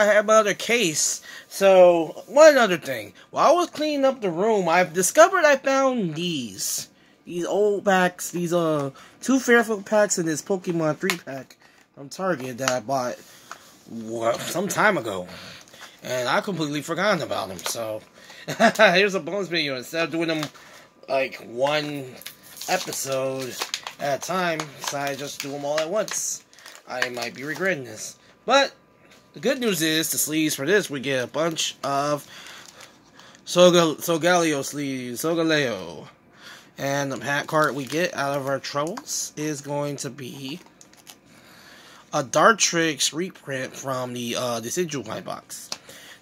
I have another case. So, one other thing. While I was cleaning up the room, I've discovered I found these. These old packs, these uh two Fairfield packs and this Pokemon 3 pack from Target that I bought some time ago. And I completely forgotten about them. So, here's a bonus video. Instead of doing them like one episode at a time, so I just do them all at once. I might be regretting this. But, the good news is, the sleeves for this, we get a bunch of Soga, Solgaleo sleeves, Solgaleo. And the hat card we get out of our troubles is going to be a Dartrix reprint from the uh, Decidueye my box.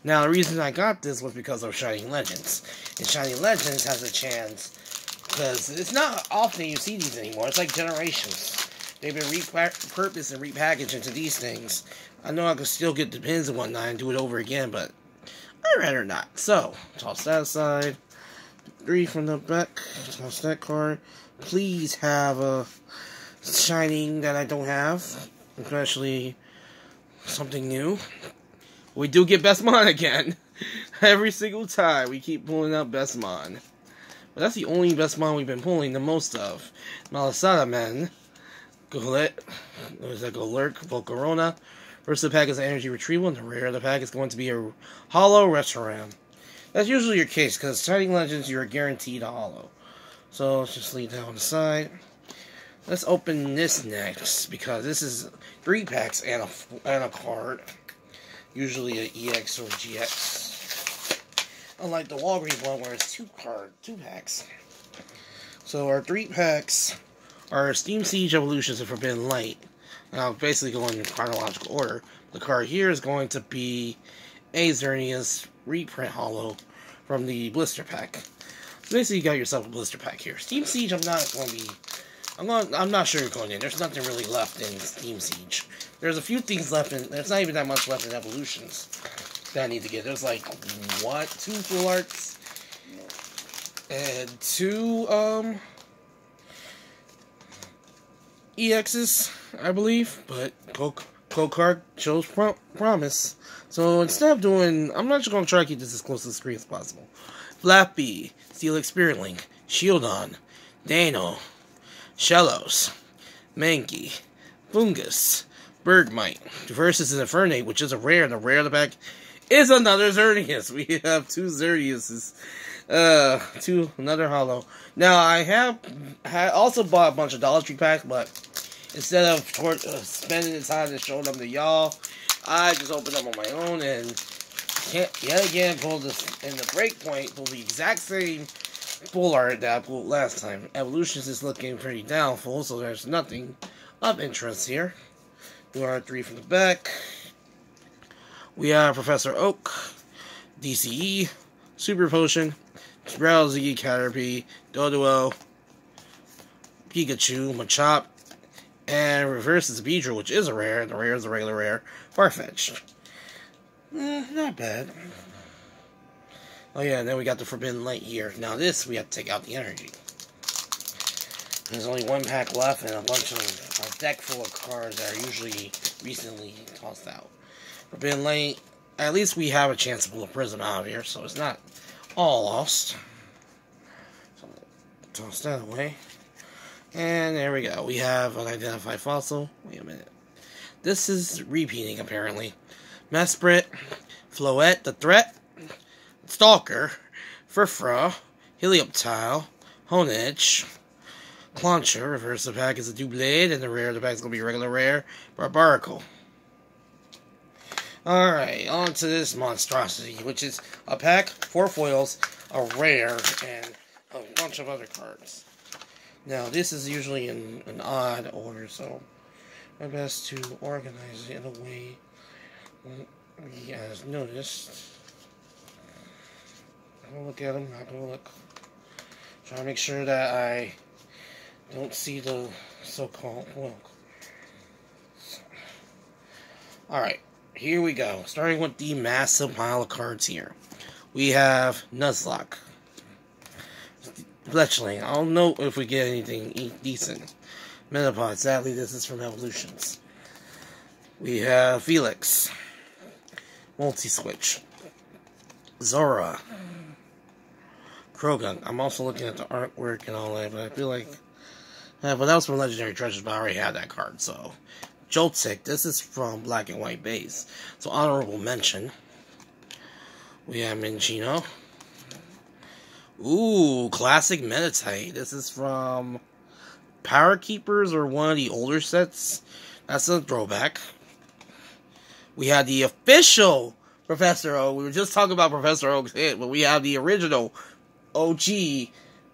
Now, the reason I got this was because of Shining Legends. And Shining Legends has a chance, because it's not often you see these anymore. It's like generations. They've been repurposed and repackaged into these things. I know I could still get the pins and whatnot and do it over again, but I'd rather not. So, toss that aside. Three from the back. Toss that card. Please have a shining that I don't have. Especially something new. We do get Bestmon again. Every single time we keep pulling up Bestmon. But that's the only Bestmon we've been pulling the most of. Malasada Man. Golett. There's a Golurk, Volcarona. First of the pack is energy retrieval, and the rare of the pack is going to be a hollow Reshiram. That's usually your case, because Shining Legends, you're guaranteed a hollow. So let's just leave that on the side. Let's open this next, because this is three packs and a, and a card. Usually an EX or GX. Unlike the Walgreens one, where it's two card, two packs. So our three packs are Steam Siege Evolutions of Forbidden Light. Now, basically going in chronological order. The card here is going to be a Xerneas reprint hollow from the blister pack. So basically, you got yourself a blister pack here. Steam Siege, I'm not going to be. I'm not. I'm not sure you're going in. There's nothing really left in Steam Siege. There's a few things left in. There's not even that much left in Evolutions that I need to get. There's like what two full arts and two um EXs, I believe, but code card shows pro promise. So instead of doing, I'm not just going to try to keep this as close to the screen as possible. Flappy, Steel Spirit Link, Shieldon, Dano, Shellos, Mankey, Foongus, Bergmite, versus an Infernape, which is a rare, and the rare in the back is another Xerneas. We have two Xerneases. Uh, two, another hollow. Now, I have, had also bought a bunch of Dollar Tree packs, but instead of toward, uh, spending the time to show them to y'all, I just opened them on my own and yet again pull this in the BREAKpoint, pull the exact same full art that I pulled last time. Evolutions is looking pretty downful, so there's nothing of interest here. We are three from the back. We have Professor Oak, DCE, Super Potion, Drowzee, Caterpie, Doduo, Pikachu, Machop, and reverses Beedrill, which is a rare. The rare is a regular rare. Farfetch'd. Eh, not bad. Oh yeah, and then we got the Forbidden Light here. Now this, we have to take out the energy. There's only one pack left and a bunch of a deck full of cards that are usually recently tossed out. Forbidden Light, at least we have a chance to pull a Prism out of here, so it's not all lost. So, toss that away. And there we go. We have an identified fossil. Wait a minute. This is repeating, apparently. Mesprit, Floette, the Threat, Stalker, Furfrou, Helioptile, Honedge, Clauncher, reverse the pack is a Doublade, and the rare the pack is going to be regular rare, Barbaracle. Alright, on to this monstrosity, which is a pack, four foils, a rare, and a bunch of other cards. Now, this is usually in an odd order, so my best to organize it in a way you guys noticed. I'm gonna look at them, I'm gonna look. Try to make sure that I don't see the so-called look. Alright. Here we go. Starting with the massive pile of cards here. We have Nuzlocke. Fletchling. I don't know if we get anything decent. Metapod. Sadly, this is from Evolutions. We have Felix. Multi-switch. Zorua. Krogan. I'm also looking at the artwork and all that, but I feel like... Yeah, but that was from Legendary Treasures, but I already had that card, so... Joltik. This is from Black and White Base. So, honorable mention. We have Minccino. Ooh, classic Meditite. This is from Power Keepers or one of the older sets. That's a throwback. We have the official Professor Oak. We were just talking about Professor Oak's hit, but we have the original OG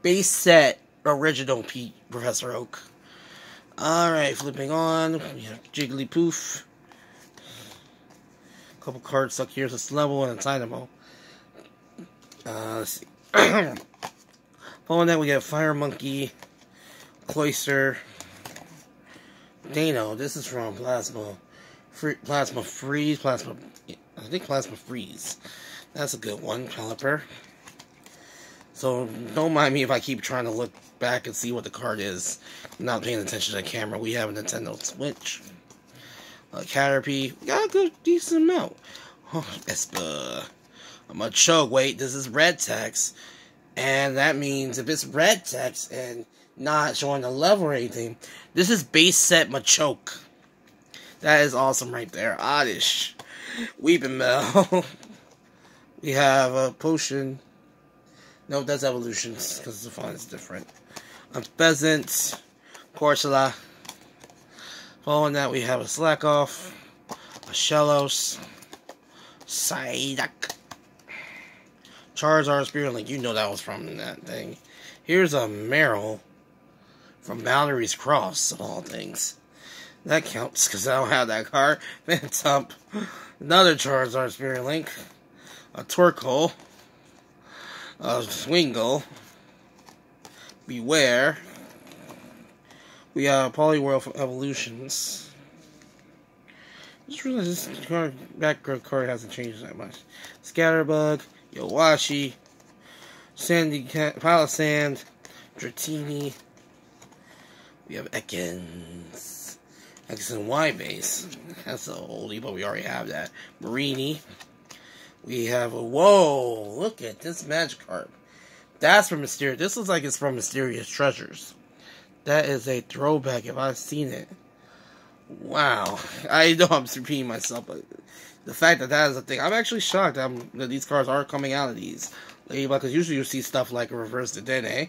base set original Pete Professor Oak. Alright, flipping on. We have Jigglypuff. A couple cards stuck here. It's level and a Dynamo. Uh, let's see. Following that, we got Fire Monkey, Cloyster, Dano. This is from Plasma, Free, Plasma Freeze, Plasma. I think Plasma Freeze. That's a good one. Caliper. So don't mind me if I keep trying to look back and see what the card is. Not paying attention to the camera. We have a Nintendo Switch. A Caterpie. We got a good, decent amount. Oh, Espurr. I'm gonna. Wait, this is red text. And that means if it's red text and not showing the level or anything, this is base set Machoke. That is awesome right there. Oddish. Weepinbell. we have a potion. No, that's evolutions because the font is different. A pheasant. Corsola. Following that, we have a Slakoth, a Shellos, Psyduck, Charizard Spirit Link. You know that was from that thing. Here's a Marill from Boundaries Cross, of all things. That counts because I don't have that card. Phantump. Another Charizard Spirit Link. A Torkoal. A Swingle. Bewear. We have Poliwhirl Evolutions. Just realized this card, background card hasn't changed that much. Scatterbug, Yowashi, Sandy Palossand, Dratini. We have Ekans. X and Y base. That's an oldie, but we already have that. Marini. We have a whoa! Look at this Magikarp. That's from Mysterious. This looks like it's from Mysterious Treasures. That is a throwback if I've seen it. Wow. I know I'm repeating myself, but the fact that that is a thing, I'm actually shocked I'm, um, that these cards are coming out of these. Because usually you see stuff like a reverse Dedenne, eh?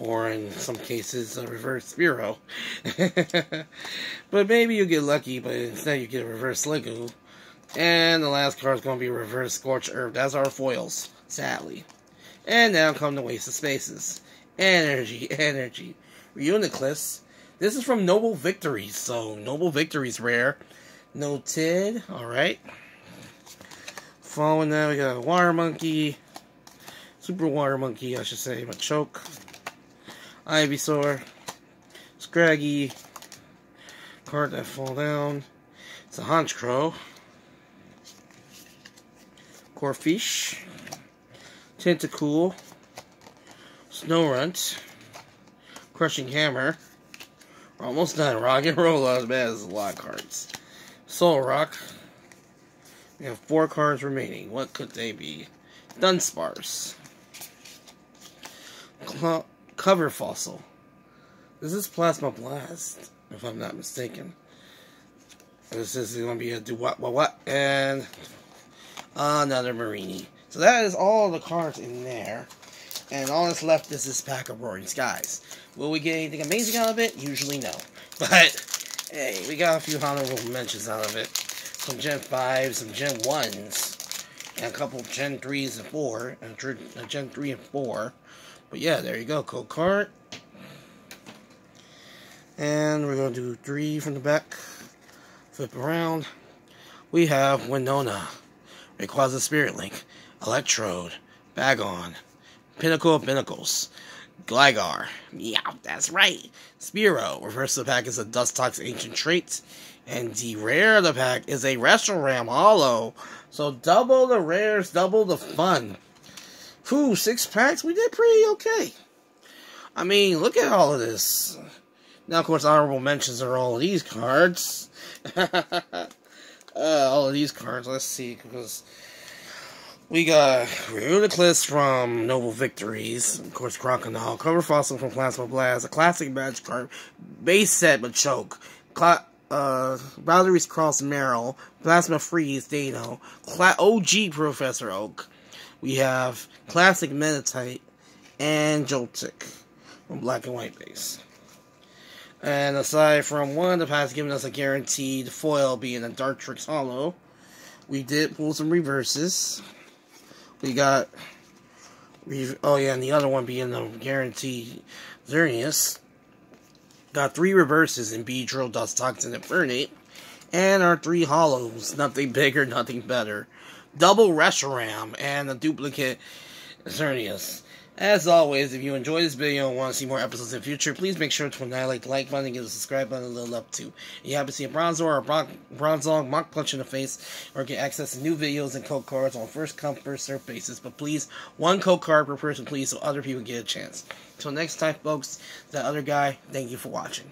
or in some cases a reverse Spearow. but maybe you get lucky, but instead you get a reverse Sliggoo. And the last card is going to be reverse Scorch Herb. That's our foils, sadly. And now come the Waste of Spaces. Energy, energy. Reuniclus. This is from Noble Victories, so Noble Victories rare. Noted, alright. Following that, we got a Water Monkey. Super Water Monkey, I should say. Machoke. Ivysaur. Scraggy. Card that fall down. It's a Honchkrow. Corphish. Tentacool. Snorunt. Crushing Hammer. We're almost done. Rock and Roll as bad as a lot of cards. Solrock. We have four cards remaining. What could they be? Dunsparce. Cover Fossil. This is Plasma Blast, if I'm not mistaken. This is going to be a do what, what, what, and another Marini. So that is all the cards in there. And all that's left is this pack of Roaring Skies. Will we get anything amazing out of it? Usually no. But, hey, we got a few honorable mentions out of it. Some Gen 5s, some Gen 1s, and a couple Gen 3s and 4, and a uh, Gen 3 and 4. But yeah, there you go, code card. And we're going to do three from the back. Flip around. We have Winona, Rayquaza Spirit Link, Electrode, Bagon, Pinnacle of Pinnacles. Gligar. Yeah, that's right. Spearow. Reverse the pack is a Dustox Ancient Trait. And the rare of the pack is a Reshiram Hollow. So double the rares, double the fun. Whew, six packs? We did pretty okay. I mean, look at all of this. Now, of course, honorable mentions are all of these cards. uh, all of these cards. Let's see, because we got Reuniclus from Noble Victories, of course, Crocodile, Cover Fossil from Plasma Blast, a classic match card, base set but choke, Cla uh, Boundaries Cross Marill, Plasma Freeze Dano, Cla OG Professor Oak. We have Classic Meditite and Joltik on black and white base. And aside from one of the packs giving us a guaranteed foil being a Dartrix Hollow, we did pull some reverses. We got, oh yeah, and the other one being the guaranteed Xerneas. Got three reverses in Beedrill, Dust Toxin, and Infernape. And our three hollows, nothing bigger, nothing better. Double Reshiram and a duplicate Xerneas. As always, if you enjoyed this video and want to see more episodes in the future, please make sure to annihilate the like button and give the subscribe button a little up too. If you happen to see a Bronzor or a Bron Bronzong mock Punch in the face, or get access to new videos and code cards on first come, first serve basis. But please, one code card per person, please, so other people get a chance. Until next time, folks, that other guy, thank you for watching.